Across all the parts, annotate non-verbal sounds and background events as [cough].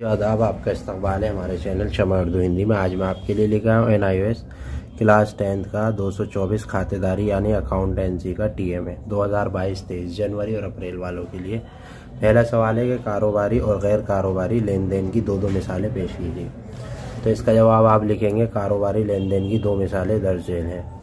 आदाब आपका इस्तकबाल है हमारे चैनल शमा उर्दू हिंदी में। आज मैं आपके लिए लिखा हूँ N I S class tenth का 224 खातेदारी यानी अकाउंटेंसी का टी एम है। दो हज़ार बाईस तेईस जनवरी और अप्रैल वालों के लिए। पहला सवाल है कि कारोबारी और गैर कारोबारी लेन देन की दो दो मिसालें पेश कीजिए। तो इसका जवाब आप लिखेंगे, कारोबारी लेन देन की दो मिसालें दर्ज हैं।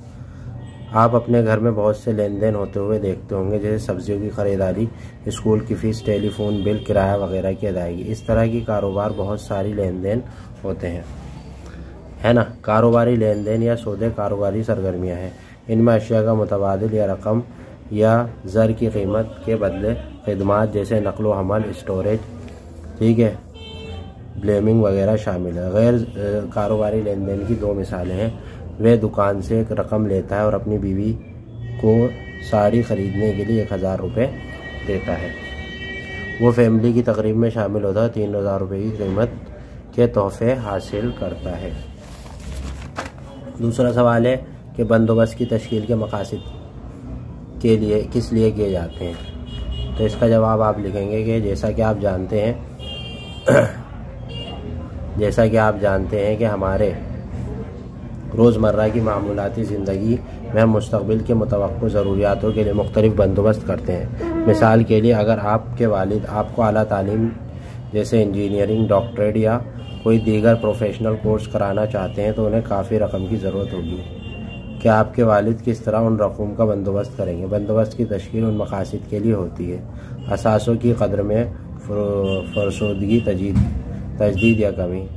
आप अपने घर में बहुत से लेन देन होते हुए देखते होंगे, जैसे सब्जियों की खरीदारी, स्कूल की फ़ीस, टेलीफोन, बिल, किराया वगैरह की अदायगी। इस तरह की कारोबार बहुत सारी लेन देन होते हैं। है ना? कारोबारी लेन देन या सौदे कारोबारी सरगर्मियाँ हैं। इनमें अशिया का मुतबादल या रकम या ज़र की कीमत के बदले खदमात जैसे नकलो हमल स्टोरेज, ठीक है, ब्लेमिंग वगैरह शामिल है। गैर कारोबारी लेन देन की दो मिसालें हैं। वह दुकान से एक रकम लेता है और अपनी बीवी को साड़ी ख़रीदने के लिए एक हज़ार रुपये देता है। वो फैमिली की तकरीब में शामिल होता है तीन हज़ार रुपये की कीमत के तोहफे हासिल करता है। दूसरा सवाल है कि बंदोबस्त की तश्कील के मकासद के लिए किस लिए किए जाते हैं? तो इसका जवाब आप लिखेंगे कि जैसा कि आप जानते हैं, [clears throat] जैसा कि आप जानते हैं कि हमारे रोज़मर्रा की मामूलती ज़िंदगी में हम मुस्तबिल के मुतव ज़रूरियातों के लिए मुख्तलिफ़ बंदोबस्त करते हैं। मिसाल के लिए अगर आपके वालिद, आपको अली तालीम जैसे इंजीनियरिंग, डॉक्टरेट या कोई दीगर प्रोफेशनल कोर्स कराना चाहते हैं तो उन्हें काफ़ी रकम की ज़रूरत होगी। कि आपके वालिद किस तरह उन रकूम का बंदोबस्त करेंगे? बंदोबस्त की तश्ील उन मकासद के लिए होती है। असासों की कदर में फरसोदगी, तजीद, तजदीद या कमी।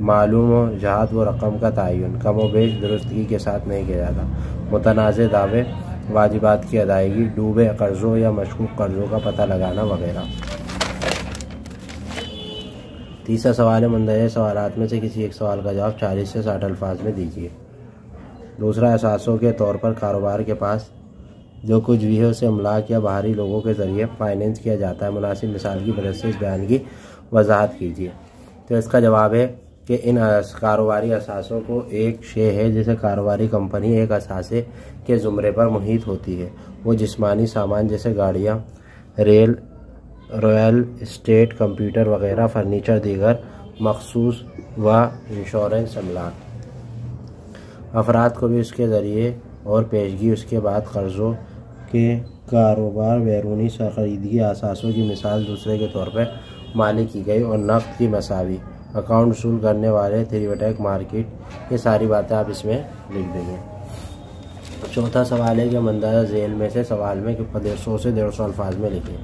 मालूम हो जहात व रकम का तयन, कम व बेश दुरुस्तगी के साथ नहीं किया जाता। मुतनाज़ दावे, वाजिबात की अदायगी, डूबे कर्ज़ों या मशकूक कर्ज़ों का पता लगाना वगैरह। तीसरा सवाल है मंदर सवाल में से किसी एक सवाल का जवाब चालीस से साठ अल्फाज में दीजिए। दूसरा असासों के तौर पर कारोबार के पास जो कुछ भी है, उसे अमलाक या बाहरी लोगों के ज़रिए फाइनेंस किया जाता है। मुनासिब मिसाल की मदद से इस बयान की वजाहत कीजिए। तो इसका जवाब है कि इन कारोबारी असासों को एक शे है जैसे कारोबारी कंपनी एक असासे के ज़ुमरे पर मुहित होती है। वो जिस्मानी सामान जैसे गाड़ियाँ, रेल, रॉयल स्टेट कंप्यूटर वगैरह, फर्नीचर दीगर, मखसूस व इंश्योरेंस अमलाक अफराद को भी उसके ज़रिए और पेशगी उसके बाद कर्ज़ों के कारोबार, बैरूनी खरीदगी असासों की मिसाल दूसरे के तौर पर माली की गई और नफ्त की मसावी। अकाउंट वसूल करने वाले थ्री मार्केट, ये सारी बातें आप इसमें लिख देंगे। चौथा सवाल है कि मंदाजा जेल में से सवाल में कि सौ से डेढ़ सौ अल्फाज में लिखें।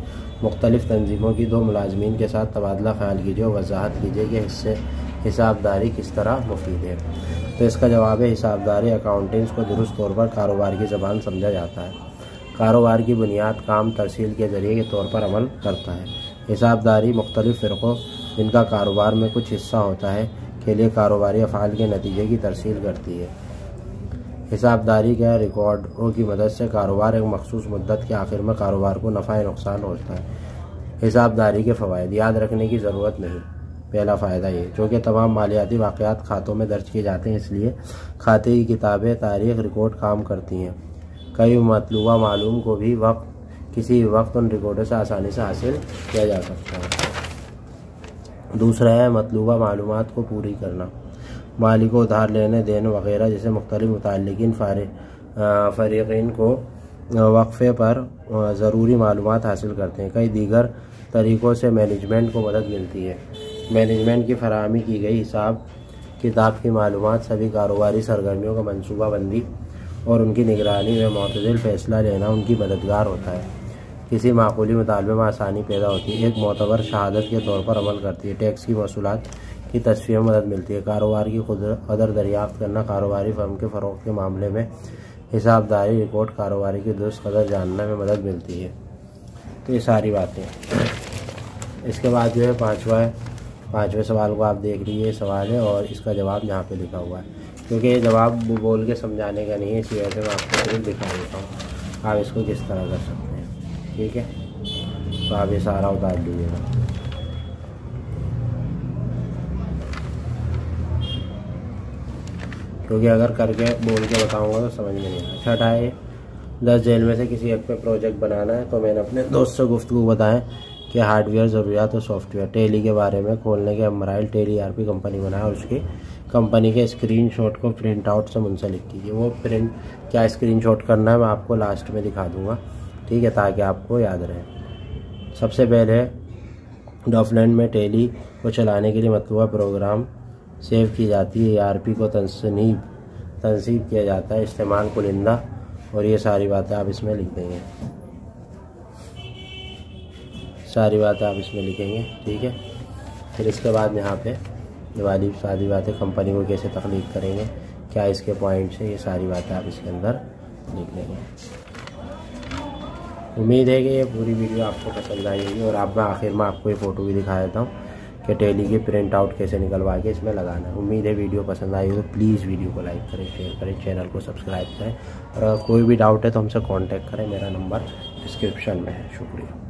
मुख्तलिफ़ तंजीमों की दो मुलाजमीन के साथ तबादला ख्याल कीजिए और वजाहत कीजिए कि हिस्से हिसाबदारी किस तरह मुफीद है। तो इसका जवाब है, हिसाबदारी अकाउंटेंट्स को दुरुस्त तौर पर कारोबार की ज़बान समझा जाता है। कारोबार की बुनियाद काम तरसील के ज़रिए के तौर पर अमल करता है। हिसाबदारी मुख्तलिफ़ फ़िरक़ों जिनका कारोबार में कुछ हिस्सा होता है, के लिए कारोबारी अफ़ाल के नतीजे की तरसील करती है। हिसाबदारी के रिकॉर्डों की मदद से कारोबार एक मखसूस मदत के आखिर में कारोबार को नफ़ा नुकसान होता है। हिसाबदारी के फ़वाद याद रखने की ज़रूरत नहीं। पहला फ़ायदा ये, जो कि तमाम मालियाती वाक़ात खातों में दर्ज किए जाते हैं, इसलिए खाते की किताबें, तारीख, रिकॉर्ड काम करती हैं। कई मतलूबा मालूम को भी वक्त, किसी वक्त उन रिकॉर्डों से आसानी से हासिल किया जा सकता है। दूसरा है मतलूबा मालूम को पूरी करना। माली को उधार लेने, देने वगैरह, जैसे मुख्तलि मुतलिन फरीकिन को वक्फ़े पर ज़रूरी मालूम हासिल करते हैं। कई दीगर तरीक़ों से मैनेजमेंट को मदद मिलती है। मैनेजमेंट की फरहमी की गई हिसाब, किताब की मालूम सभी कारोबारी सरगर्मियों का मनसूबाबंदी और उनकी निगरानी में मतदिल फ़ैसला लेना उनकी मददगार होता है। किसी माकूली मुतालबे में आसानी पैदा होती है। एक मोतबर शहादत के तौर पर अमल करती है। टैक्स की मसूलत की तस्वीर में मदद मिलती है। कारोबार की कदर दरियाफ्त करना, कारोबारी फर्म के फ़रोग के मामले में हिसाबदारी, रिपोर्ट, कारोबारी की दुरुस्त कदर जानने में मदद मिलती है। तो ये सारी बातें इसके बाद जो है पाँचवा, पाँचवें सवाल को आप देख लीजिए सवाल है और इसका जवाब यहाँ पे लिखा हुआ है। क्योंकि ये जवाब बोल के समझाने का नहीं है, इसी वजह से मैं आपको दिखा देता हूँ। आप इसको किस तरह कर सकते हैं? ठीक है? तो आप ये सारा उतार लीजिएगा क्योंकि अगर करके बोल के बताऊँगा तो समझ में नहीं आएगा छठा है दस जेल में से किसी एक पे प्रोजेक्ट बनाना है तो मैंने अपने दोस्त से गुफ्तु बताएँ कि हार्डवेयर ज़रूरियात और सॉफ्टवेयर टेली के बारे में, खोलने के मराइल टेली आर पी कंपनी बनाए और उसकी कंपनी के स्क्रीनशॉट को प्रिंट आउट से मुंसलिक कीजिए। वो प्रिंट क्या स्क्रीनशॉट करना है, मैं आपको लास्ट में दिखा दूँगा। ठीक है, ताकि आपको याद रहे। सबसे पहले डॉफलैंड में टेली को चलाने के लिए मतलूबा प्रोग्राम सेव की जाती है। पी को तनसीब तनसीब किया जाता है। इस्तेमाल कुलिंदा और ये सारी बातें आप इसमें लिख देंगे। सारी बातें आप इसमें लिखेंगे, ठीक है? फिर इसके बाद यहाँ पे वाली सारी बातें, कंपनी को कैसे तकलीफ़ करेंगे, क्या इसके पॉइंट्स हैं, ये सारी बातें आप इसके अंदर लिख लेंगे। उम्मीद है कि ये पूरी वीडियो आपको पसंद आई होगी और आप मैं आखिर में आपको ये फ़ोटो भी दिखा देता हूँ कि टेली के प्रिंट आउट कैसे निकलवा के इसमें लगाना है। उम्मीद है वीडियो पसंद आई हो तो प्लीज़ वीडियो को लाइक करें, शेयर करें, चैनल को सब्सक्राइब करें और कोई भी डाउट है तो हमसे कॉन्टैक्ट करें। मेरा नंबर डिस्क्रिप्शन में है। शुक्रिया।